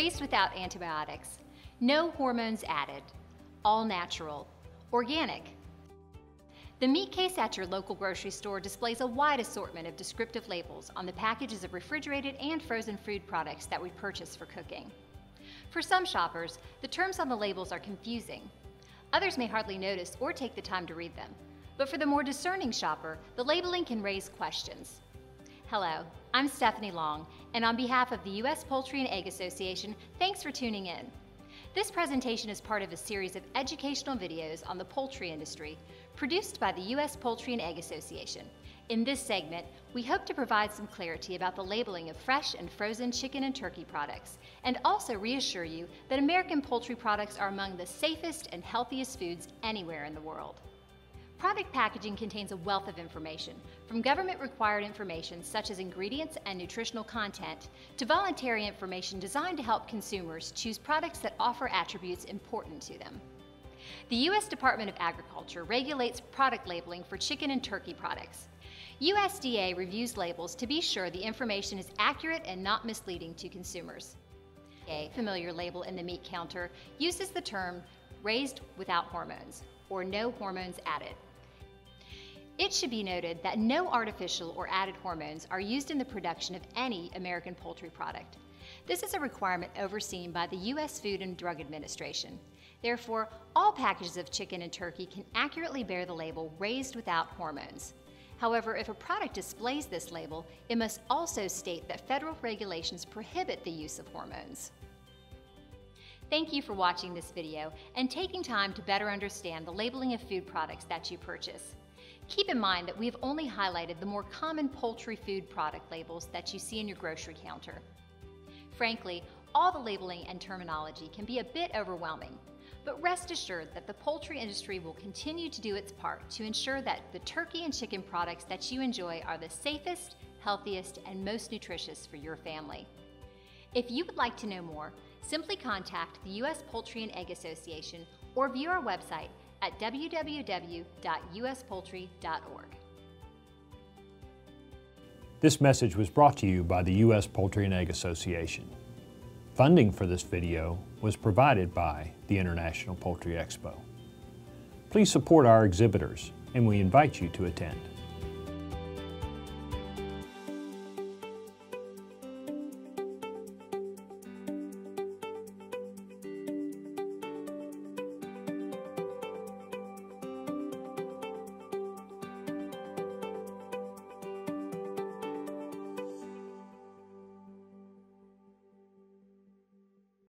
raised without antibiotics, no hormones added, all natural, organic. The meat case at your local grocery store displays a wide assortment of descriptive labels on the packages of refrigerated and frozen food products that we purchase for cooking. For some shoppers, the terms on the labels are confusing. Others may hardly notice or take the time to read them. But for the more discerning shopper, the labeling can raise questions. Hello, I'm Stephanie Long, and on behalf of the U.S. Poultry and Egg Association, thanks for tuning in. This presentation is part of a series of educational videos on the poultry industry produced by the U.S. Poultry and Egg Association. In this segment, we hope to provide some clarity about the labeling of fresh and frozen chicken and turkey products, and also reassure you that American poultry products are among the safest and healthiest foods anywhere in the world. Product packaging contains a wealth of information, from government-required information such as ingredients and nutritional content, to voluntary information designed to help consumers choose products that offer attributes important to them. The U.S. Department of Agriculture regulates product labeling for chicken and turkey products. USDA reviews labels to be sure the information is accurate and not misleading to consumers. A familiar label in the meat counter uses the term raised without hormones, or no hormones added. It should be noted that no artificial or added hormones are used in the production of any American poultry product. This is a requirement overseen by the U.S. Food and Drug Administration. Therefore, all packages of chicken and turkey can accurately bear the label raised without hormones. However, if a product displays this label, it must also state that federal regulations prohibit the use of hormones. Thank you for watching this video and taking time to better understand the labeling of food products that you purchase. Keep in mind that we have only highlighted the more common poultry food product labels that you see in your grocery counter. Frankly, all the labeling and terminology can be a bit overwhelming, but rest assured that the poultry industry will continue to do its part to ensure that the turkey and chicken products that you enjoy are the safest, healthiest, and most nutritious for your family. If you would like to know more, simply contact the U.S. Poultry and Egg Association or view our website at www.uspoultry.org. This message was brought to you by the U.S. Poultry and Egg Association. Funding for this video was provided by the International Poultry Expo. Please support our exhibitors and we invite you to attend.